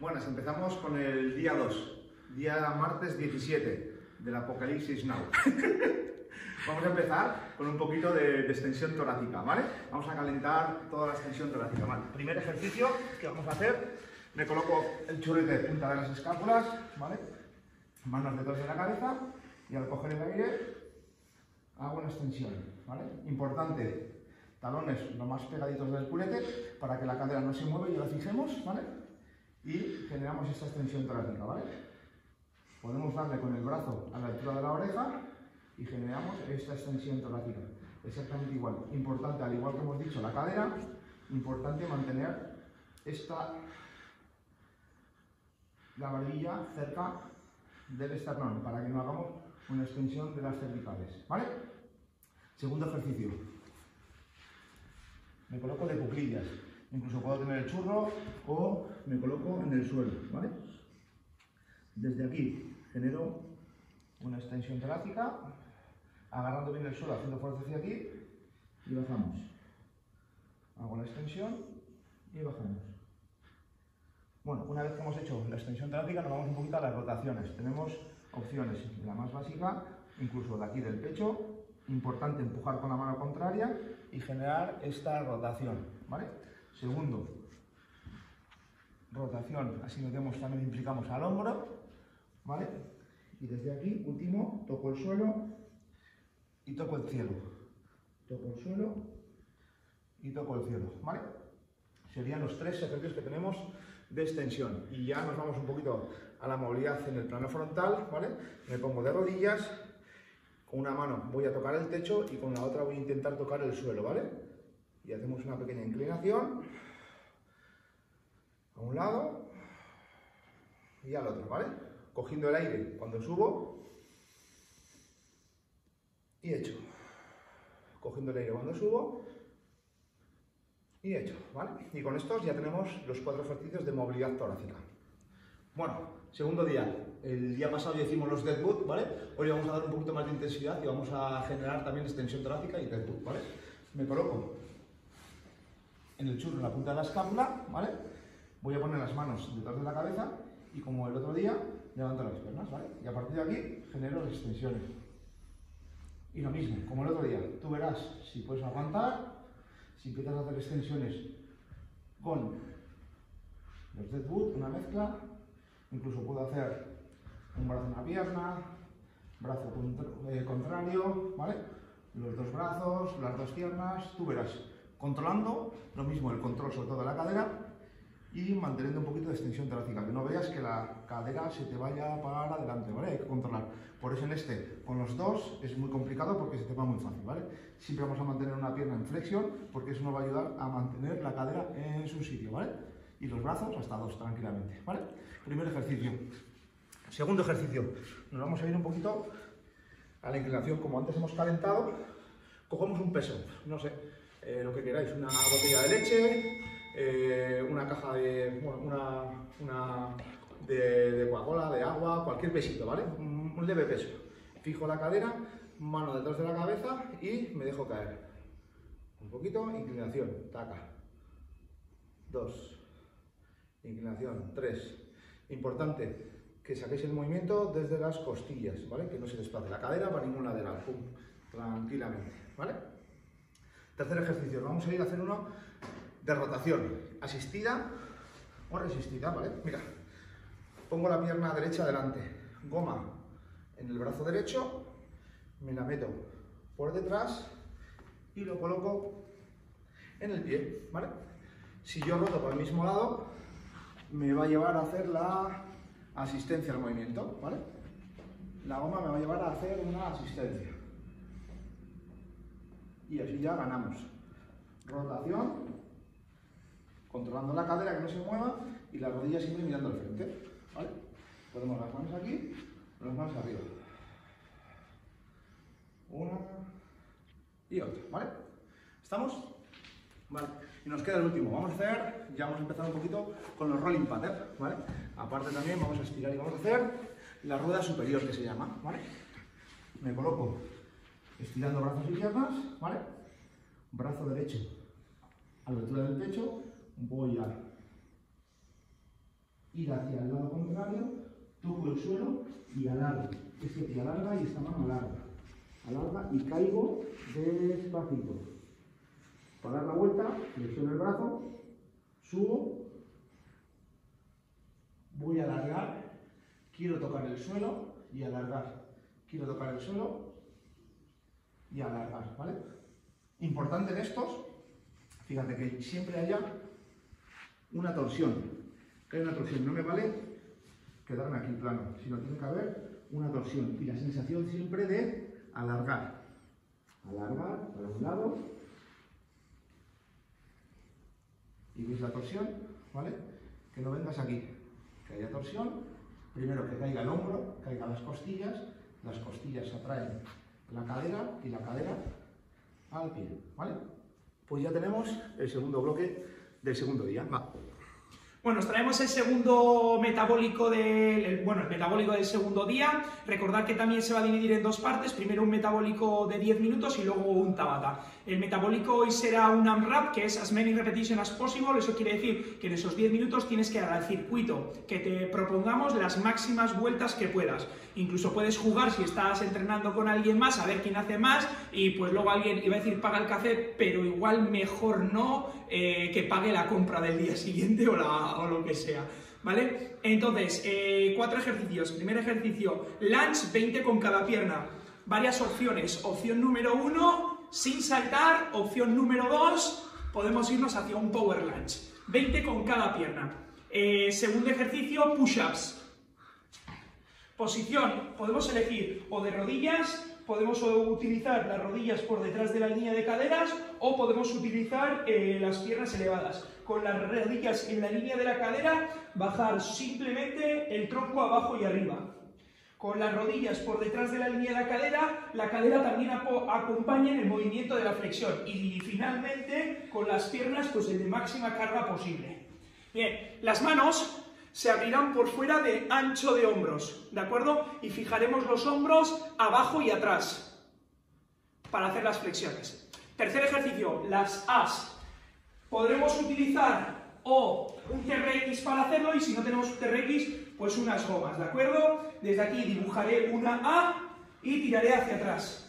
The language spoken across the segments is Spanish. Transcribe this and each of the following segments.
Buenas, empezamos con el día 2, día martes 17 del Apocalipsis Now. Vamos a empezar con un poquito de, de, extensión torácica, ¿vale? Vamos a calentar toda la extensión torácica, ¿vale? Primer ejercicio que vamos a hacer, me coloco el churrete de punta de las escápulas, ¿vale? Manos detrás de la cabeza y al coger el aire hago una extensión, ¿vale? Importante, talones lo más pegaditos del culete para que la cadera no se mueva y la fijemos, ¿vale? Y generamos esta extensión torácica, ¿vale? Podemos darle con el brazo a la altura de la oreja y generamos esta extensión torácica. Exactamente igual. Importante, al igual que hemos dicho, la cadera, importante mantener esta la barbilla cerca del esternón para que no hagamos una extensión de las cervicales. ¿Vale? Segundo ejercicio. Me coloco de cuclillas. Incluso puedo tener el churro o me coloco en el suelo. ¿Vale? Desde aquí genero una extensión torácica, agarrando bien el suelo, haciendo fuerza hacia aquí y bajamos. Hago la extensión y bajamos. Bueno, una vez que hemos hecho la extensión torácica, nos vamos un poquito a las rotaciones. Tenemos opciones. La más básica, incluso de aquí del pecho, importante empujar con la mano contraria y generar esta rotación. ¿vale? Segundo, rotación, así metemos también implicamos al hombro, ¿vale? Y desde aquí, último, toco el suelo y toco el cielo. Toco el suelo y toco el cielo, ¿vale? Serían los tres ejercicios que tenemos de extensión. Y ya nos vamos un poquito a la movilidad en el plano frontal, ¿vale? Me pongo de rodillas, con una mano voy a tocar el techo y con la otra voy a intentar tocar el suelo, ¿vale? Y hacemos una pequeña inclinación a un lado y al otro, ¿vale? Cogiendo el aire cuando subo y hecho. Cogiendo el aire cuando subo y hecho, ¿vale? Y con estos ya tenemos los cuatro ejercicios de movilidad torácica. Bueno, segundo día. El día pasado ya hicimos los deadwood, ¿vale? Hoy vamos a dar un poquito más de intensidad y vamos a generar también extensión torácica y deadwood, ¿vale? Me coloco en el churro en la punta de la escápula, ¿vale? Voy a poner las manos detrás de la cabeza y como el otro día, levanto las piernas, ¿vale? Y a partir de aquí genero las extensiones. Y lo mismo, como el otro día, tú verás si puedes aguantar, si empiezas a hacer extensiones con los deadwood, una mezcla, incluso puedo hacer un brazo en una pierna, brazo eh, contrario, ¿vale? Los dos brazos, las dos piernas, tú verás, controlando, lo mismo el control sobre todo de la cadera y manteniendo un poquito de extensión torácica, que no veas que la cadera se te vaya para adelante, ¿vale? Hay que controlar. Por eso en este, con los dos, es muy complicado porque se te va muy fácil, ¿vale? Siempre vamos a mantener una pierna en flexión porque eso nos va a ayudar a mantener la cadera en su sitio, ¿vale? Y los brazos hasta dos, tranquilamente, ¿vale? Primer ejercicio. Segundo ejercicio. Nos vamos a ir un poquito a la inclinación, como antes hemos calentado. Cogemos un peso, no sé, eh, lo que queráis, una botella de leche, eh, una caja de, bueno, una, una de, Coca-Cola, de agua, cualquier pesito, ¿vale? Un, un, leve peso. Fijo la cadera, mano detrás de la cabeza y me dejo caer. Un poquito, inclinación, taca. Dos. Inclinación, tres. Importante, que saquéis el movimiento desde las costillas, ¿vale? Que no se desplace la cadera para ningún lateral, pum, tranquilamente, ¿vale? Tercer ejercicio, vamos a ir a hacer uno de rotación asistida o resistida, ¿vale? Mira, pongo la pierna derecha adelante, goma en el brazo derecho, me la meto por detrás y lo coloco en el pie. Si yo roto por el mismo lado, me va a llevar a hacer la asistencia al movimiento, ¿vale? La goma me va a llevar a hacer una asistencia. Y así ya ganamos. Rotación controlando la cadera que no se mueva y la rodilla siempre mirando al frente. ¿vale? Ponemos las manos aquí, las manos arriba. Una y otra, ¿vale? ¿Estamos? Vale, y nos queda el último. Vamos a hacer, ya hemos empezado un poquito con los rolling patterns, ¿vale? Aparte también vamos a estirar y vamos a hacer la rueda superior que se llama, ¿vale? Me coloco estirando brazos y piernas, ¿vale? Brazo derecho a la altura del pecho, voy a ir hacia el lado contrario, toco el suelo y alargo. Este pie alarga y esta mano alarga. Alarga y caigo despacito. Para dar la vuelta, flexiono el brazo, subo, voy a alargar, quiero tocar el suelo y alargar. Quiero tocar el suelo y alargar, ¿vale? Importante en estos, fíjate que siempre haya una torsión. Que hay una torsión, no me vale quedarme aquí plano, sino tiene que haber una torsión y la sensación siempre de alargar. Alargar para un lado. Y veis la torsión, ¿vale? Que no vengas aquí, que haya torsión. Primero que caiga el hombro, caigan las costillas, las costillas atraen la cadera y la cadera al pie, ¿vale? Pues ya tenemos el segundo bloque del segundo día. Va. Bueno, os traemos el segundo metabólico del, bueno, el metabólico del segundo día. Recordad que también se va a dividir en dos partes, primero un metabólico de 10 minutos y luego un Tabata. El metabólico hoy será un AMRAP, que es as many repetitions as possible, eso quiere decir que en esos 10 minutos tienes que dar al circuito que te propongamos las máximas vueltas que puedas. Incluso puedes jugar si estás entrenando con alguien más, a ver quién hace más, y pues luego alguien iba a decir paga el café, pero igual mejor no eh, que pague la compra del día siguiente o, o lo que sea. ¿Vale? Entonces, eh, cuatro ejercicios. Primer ejercicio, lunge 20 con cada pierna. Varias opciones. Opción número uno, sin saltar. Opción número dos, podemos irnos hacia un power lunge. 20 con cada pierna. Eh, segundo ejercicio, push-ups. Posición, podemos elegir o de rodillas, podemos utilizar las rodillas por detrás de la línea de caderas o podemos utilizar eh, las piernas elevadas. Con las rodillas en la línea de la cadera, bajar simplemente el tronco abajo y arriba. Con las rodillas por detrás de la línea de la cadera, la cadera también acompaña en el movimiento de la flexión. Y finalmente, con las piernas, pues el de máxima carga posible. Bien, las manos se abrirán por fuera de ancho de hombros, ¿de acuerdo? Y fijaremos los hombros abajo y atrás para hacer las flexiones. Tercer ejercicio, las As. Podremos utilizar o un TRX para hacerlo y si no tenemos un TRX, pues unas gomas, ¿de acuerdo? Desde aquí dibujaré una A y tiraré hacia atrás.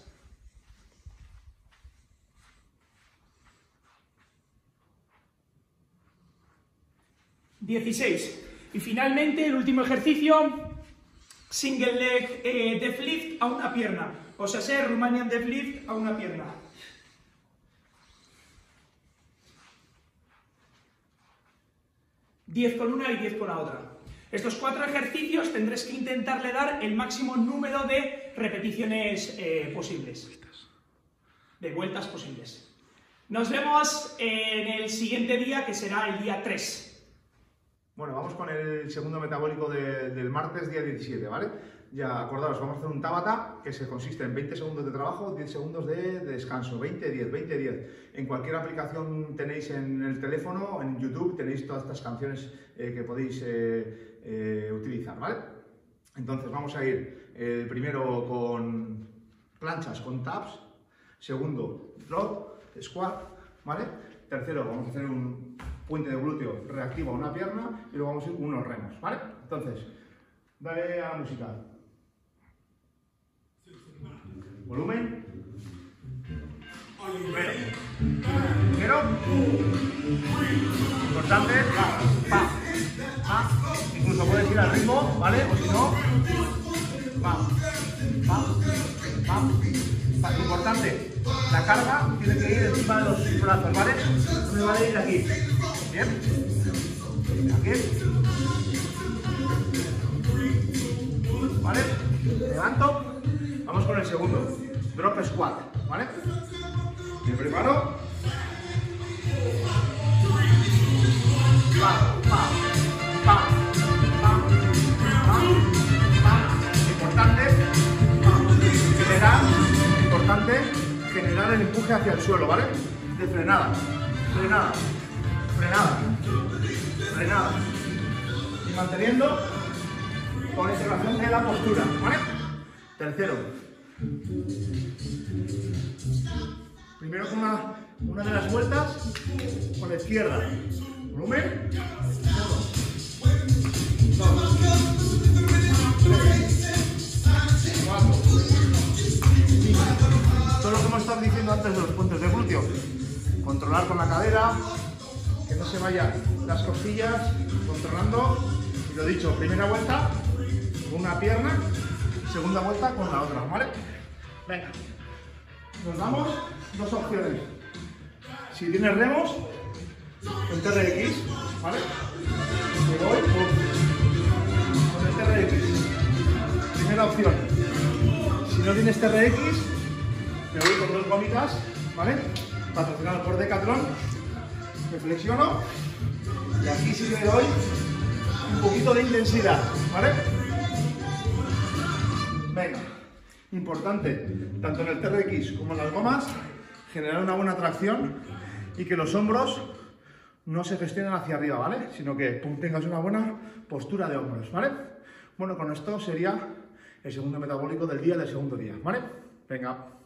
Dieciséis. Y finalmente, el último ejercicio, single leg eh, deadlift a una pierna. O sea, ser Romanian deadlift a una pierna. Diez con una y diez con la otra. Estos cuatro ejercicios tendréis que intentarle dar el máximo número de repeticiones eh, posibles, de vueltas posibles. Nos vemos en el siguiente día, que será el día 3. Bueno, vamos con el segundo metabólico del martes, día 17, ¿vale? Ya acordaros, vamos a hacer un Tabata que se consiste en 20 segundos de trabajo, 10 segundos de, descanso, 20-10, 20-10. En cualquier aplicación tenéis en el teléfono, en YouTube, tenéis todas estas canciones eh, que podéis eh, eh, utilizar, ¿vale? Entonces vamos a ir primero con planchas, con taps, segundo drop, squat, ¿vale? Tercero vamos a hacer un puente de glúteo reactiva una pierna y luego vamos a ir unos remos, ¿vale? Entonces, dale a la música. Volumen. Primero. Importante. Pa, pa, Incluso puedes ir al ritmo, ¿vale? O si no. Pa, pa, pa, pa. Importante. La carga tiene que ir encima de los brazos, ¿vale? No me vale ir aquí. Bien. Aquí. ¿Vale? Levanto. Vamos con el segundo. Drop squat. ¿Vale? Me preparo. Pa, pa, pa, Importante. Generar. Importante. Generar el empuje hacia el suelo, ¿vale? De frenada. Frenada frenada, frenada. Y manteniendo con exhalación de la postura, ¿vale? Tercero. Primero con una, una de las vueltas con la izquierda. Volumen. Todo lo que hemos estado diciendo antes de los puentes de glúteo. Controlar con la cadera, que no se vayan las costillas, controlando. Y lo dicho, primera vuelta con una pierna, segunda vuelta con la otra, ¿vale? Venga, nos damos dos opciones. Si tienes remos, en TRX, ¿vale? Me voy con TRX. Primera opción. Si no tienes TRX, me voy con dos gomitas, ¿vale? Patrocinado por Decathlon. Me flexiono y aquí sí le doy un poquito de intensidad, ¿vale? Venga, importante, tanto en el TRX como en las gomas, generar una buena tracción y que los hombros no se gestionen hacia arriba, ¿vale? Sino que tengas una buena postura de hombros, ¿vale? Bueno, con esto sería el segundo metabólico del día del segundo día, ¿vale? Venga.